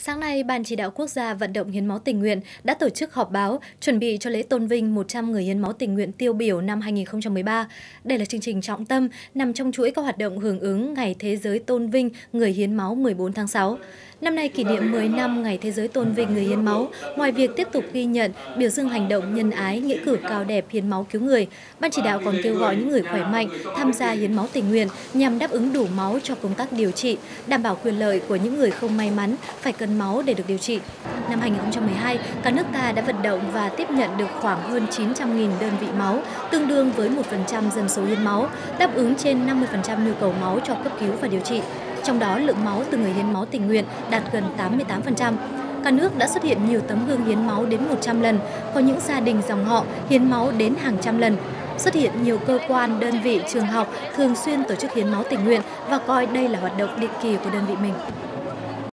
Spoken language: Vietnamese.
Sáng nay, Ban chỉ đạo quốc gia vận động hiến máu tình nguyện đã tổ chức họp báo chuẩn bị cho lễ tôn vinh 100 người hiến máu tình nguyện tiêu biểu năm 2013. Đây là chương trình trọng tâm nằm trong chuỗi các hoạt động hưởng ứng Ngày Thế giới tôn vinh người hiến máu 14 tháng 6. Năm nay kỷ niệm 10 năm Ngày Thế giới tôn vinh người hiến máu, ngoài việc tiếp tục ghi nhận, biểu dương hành động nhân ái, nghĩa cử cao đẹp hiến máu cứu người, Ban chỉ đạo còn kêu gọi những người khỏe mạnh tham gia hiến máu tình nguyện nhằm đáp ứng đủ máu cho công tác điều trị, đảm bảo quyền lợi của những người không may mắn phải cần máu để được điều trị. Năm 2012, cả nước ta đã vận động và tiếp nhận được khoảng hơn 900.000 đơn vị máu, tương đương với 1% dân số hiến máu, đáp ứng trên 50% nhu cầu máu cho cấp cứu và điều trị. Trong đó, lượng máu từ người hiến máu tình nguyện đạt gần 88%. Cả nước đã xuất hiện nhiều tấm gương hiến máu đến 100 lần, có những gia đình dòng họ hiến máu đến hàng trăm lần. Xuất hiện nhiều cơ quan, đơn vị, trường học thường xuyên tổ chức hiến máu tình nguyện và coi đây là hoạt động định kỳ của đơn vị mình.